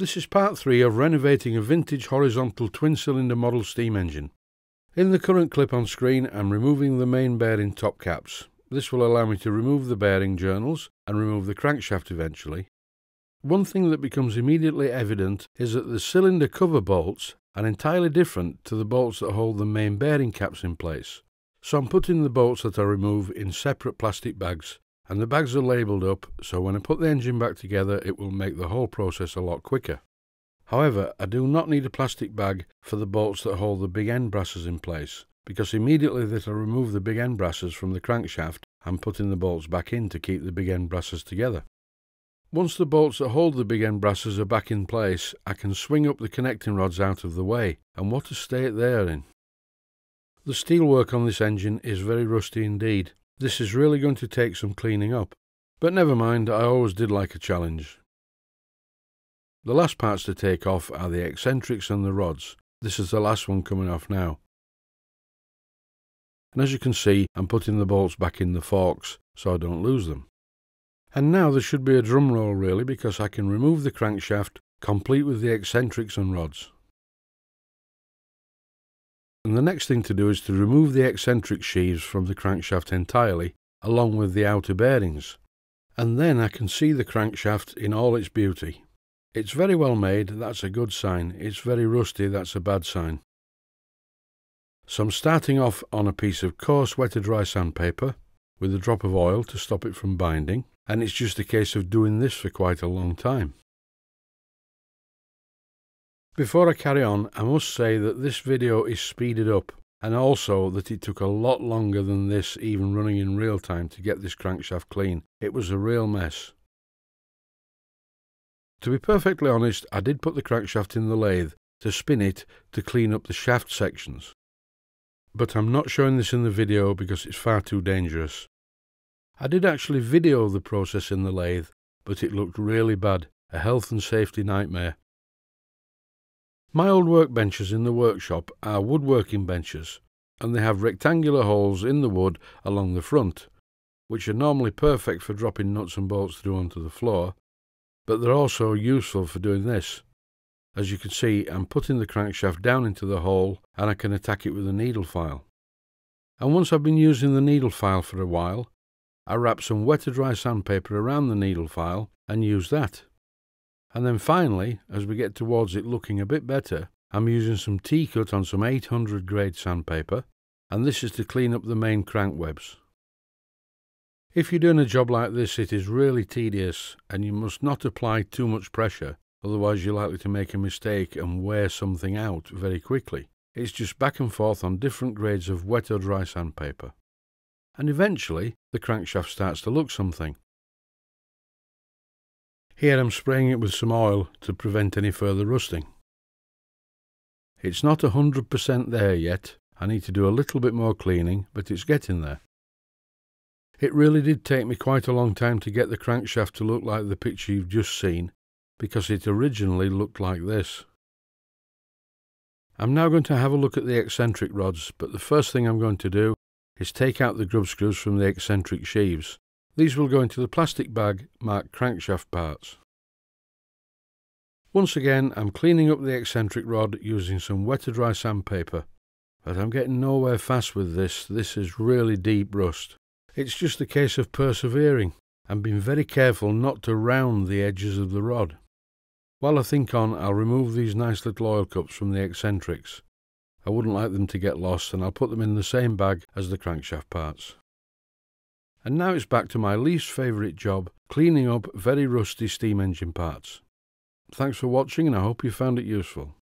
This is part 3 of renovating a vintage horizontal twin-cylinder model steam engine. In the current clip on screen I'm removing the main bearing top caps. This will allow me to remove the bearing journals and remove the crankshaft eventually. One thing that becomes immediately evident is that the cylinder cover bolts are entirely different to the bolts that hold the main bearing caps in place. So I'm putting the bolts that I remove in separate plastic bags and the bags are labelled up so when I put the engine back together it will make the whole process a lot quicker. However, I do not need a plastic bag for the bolts that hold the big end brasses in place because immediately that I remove the big end brasses from the crankshaft I'm putting the bolts back in to keep the big end brasses together. Once the bolts that hold the big end brasses are back in place, I can swing up the connecting rods out of the way, and what a state they are in. The steelwork on this engine is very rusty indeed. This is really going to take some cleaning up. But never mind, I always did like a challenge. The last parts to take off are the eccentrics and the rods. This is the last one coming off now. And as you can see, I'm putting the bolts back in the forks so I don't lose them. And now there should be a drum roll really because I can remove the crankshaft complete with the eccentrics and rods. And the next thing to do is to remove the eccentric sheaves from the crankshaft entirely, along with the outer bearings. And then I can see the crankshaft in all its beauty. It's very well made, that's a good sign. It's very rusty, that's a bad sign. So I'm starting off on a piece of coarse wet or dry sandpaper with a drop of oil to stop it from binding, and it's just a case of doing this for quite a long time. Before I carry on, I must say that this video is speeded up and also that it took a lot longer than this even running in real time to get this crankshaft clean. It was a real mess. To be perfectly honest, I did put the crankshaft in the lathe to spin it to clean up the shaft sections. But I'm not showing this in the video because it's far too dangerous. I did actually video the process in the lathe, but it looked really bad, a health and safety nightmare. My old workbenches in the workshop are woodworking benches, and they have rectangular holes in the wood along the front, which are normally perfect for dropping nuts and bolts through onto the floor, but they're also useful for doing this. As you can see, I'm putting the crankshaft down into the hole and I can attack it with a needle file. And once I've been using the needle file for a while, I wrap some wet or dry sandpaper around the needle file and use that. And then finally, as we get towards it looking a bit better, I'm using some T-cut on some 800 grade sandpaper, and this is to clean up the main crank webs. If you're doing a job like this, it is really tedious, and you must not apply too much pressure, otherwise you're likely to make a mistake and wear something out very quickly. It's just back and forth on different grades of wet or dry sandpaper. And eventually, the crankshaft starts to look something, here I'm spraying it with some oil to prevent any further rusting. It's not a 100% there yet. I need to do a little bit more cleaning, but it's getting there. It really did take me quite a long time to get the crankshaft to look like the picture you've just seen, because it originally looked like this. I'm now going to have a look at the eccentric rods, but the first thing I'm going to do is take out the grub screws from the eccentric sheaves these will go into the plastic bag marked crankshaft parts. Once again, I'm cleaning up the eccentric rod using some wet or dry sandpaper, but I'm getting nowhere fast with this. This is really deep rust. It's just a case of persevering and being very careful not to round the edges of the rod. While I think on, I'll remove these nice little oil cups from the eccentrics. I wouldn't like them to get lost and I'll put them in the same bag as the crankshaft parts. And now it's back to my least favourite job, cleaning up very rusty steam engine parts. Thanks for watching and I hope you found it useful.